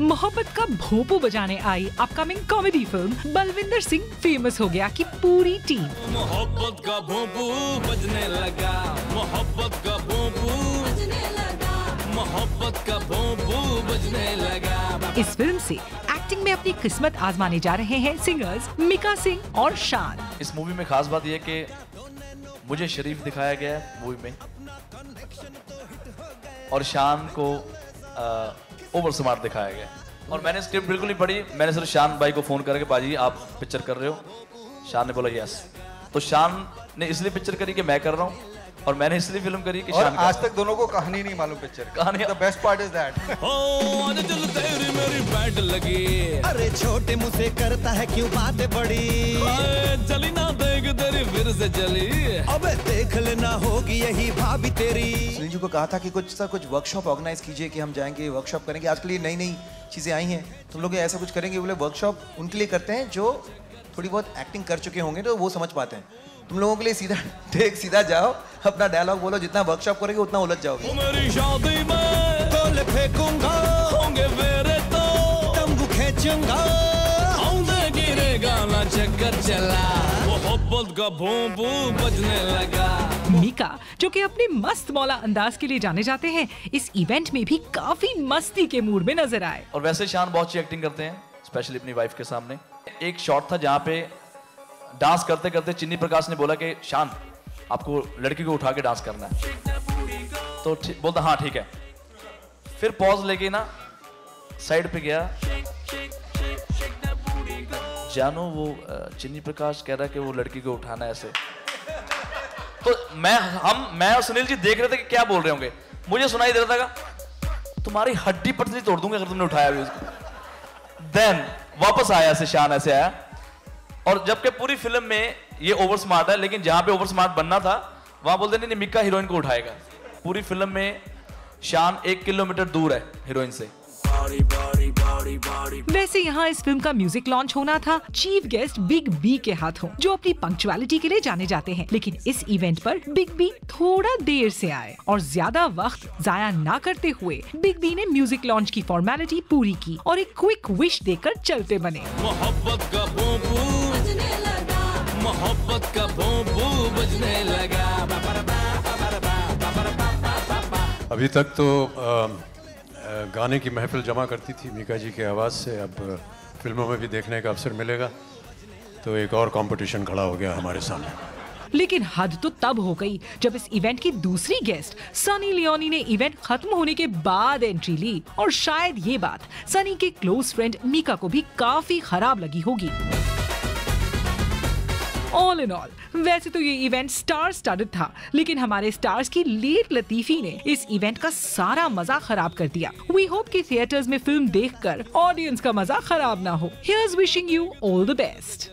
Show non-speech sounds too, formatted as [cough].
मोहब्बत का भोपू बजाने आई upcoming comedy film Balwinder Singh famous हो गया की पूरी टीम मोहब्बत का भोंपू बजने लगा मोहब्बत का भोंपू मोहब्बत का भोंपू बजने लगा। इस फ़िल्म से एक्टिंग में अपनी किस्मत आजमाने जा रहे हैं सिंगर्स मिका सिंह और शान इस मूवी में खास बात यह कि मुझे शरीफ दिखाया गया है मूवी में। और शान को ओवर स्मार्ट दिखाया गया। और मैंने स्क्रिप्ट बिल्कुल नहीं पढ़ी। मैंने सिर्फ़ शान भाई को फ़ोन करके बाजी आप पिक्चर कर रहे हो? शान ने बोला यस तो शान ने इसलिए पिक्चर करी कि मैं कर रहा हूँ। और मैंने इसलिए फ़िल्म करी कि और आज तक दोनों को कहानी नहीं मालूम पिक्चर कहानी- the best part is that ओ आज चल तेरी मेरी बैट लगी। अरे छोटे मुझसे करता है क्यों बातें बड़ी? चली ना देख तेरी फिर से चली अबे देख लेना होगी यही भाभी तेरी। सुनील जी को कहा था कि कुछ सा कुछ वर्कशॉप ऑर्गेनाइज कीजिए कि हम जाएँगे वर्कशॉप करेंगे। आजकल ये नई नई चीज़ें आई हैं। तुम लोग ऐसा कुछ करेंगे बोले वर्कशॉप उनके लिए करते हैं जो थोड़ी बहुत एक्टिंग कर चुके होंगे तो वो समझ पाते हैं। तुम लोगों के लिए सीधा [laughs] टेक सीधा जाओ अपना डायलॉग बोलो जितना वर्कशॉप करोगे उतना उलझ जाओगे। ओ मेरी शादी में गोले फेंकूँगा होंगे मेरे तो तंबू खींचूँगा। औंधे गिरेगा ना चक्कर चला। मोहब्बत का भोंपू बजने लगा। मिका जो कि अपने मस्त मौला अंदाज के लिए जाने जाते हैं इस इवेंट में भी काफ़ी मस्ती के मूड में नज़र आए। और वैसे शान बहुत अच्छी एक्टिंग करते हैं स्पेशली अपनी वाइफ के सामने। एक शॉट था जहाँ पे डांस करते करते चिन्नी प्रकाश ने बोला कि शान आपको लड़की को उठा के डांस करना है। तो बोलता हाँ ठीक है। फिर पॉज लेके ना साइड पे गया। जानो वो चिन्नी प्रकाश कह रहा है कि वो लड़की को उठाना ऐसे। तो मैं, हम, मैं और सुनील जी देख रहे थे कि क्या बोल रहे होंगे। मुझे सुनाई दे रहा था तुम्हारी हड्डी पटली तोड़ दूँगा अगर तुमने उठाया भी उसको। देन वापस आया, ऐसे शान, ऐसे आया। और जबकि पूरी फ़िल्म में ये ओवर स्मार्ट है, लेकिन जहाँ पे ओवर स्मार्ट बनना था, वहाँ बोलते नहीं नहीं, मिक्का हीरोइन को उठाएगा। पूरी फ़िल्म में शान एक किलोमीटर दूर है हीरोइन से। वैसे यहाँ इस फ़िल्म का म्यूज़िक लॉन्च होना था चीफ गेस्ट बिग बी के हाथों जो अपनी पंक्चुअलिटी के लिए जाने जाते हैं लेकिन इस इवेंट पर बिग बी थोड़ा देर से आए और ज़्यादा वक्त जाया ना करते हुए बिग बी ने म्यूज़िक लॉन्च की फॉर्मेलिटी पूरी की और एक क्विक विश देकर चलते बने मोहब्बत का मोहब्बत का बजने लगा अभी तक तो अ, अ, गाने की महफिल जमा करती थी मीका जी की आवाज़ से। अब फ़िल्मों में भी देखने का अवसर मिलेगा। तो एक और कंपटीशन खड़ा हो गया हमारे सामने। लेकिन हद तो तब हो गई जब इस इवेंट की दूसरी गेस्ट सनी लियोनी ने इवेंट खत्म होने के बाद एंट्री ली। और शायद ये बात सनी के क्लोज फ्रेंड मीका को भी काफ़ी खराब लगी होगी। ऑल इन ऑल वैसे तो ये इवेंट स्टार स्टार्ट था, लेकिन हमारे स्टार्स की लेट लतीफी ने इस इवेंट का सारा मज़ा खराब कर दिया। वी होप कि थिएटर्स में फ़िल्म देखकर ऑडियंस का मज़ा खराब ना हो। Here's wishing you all the best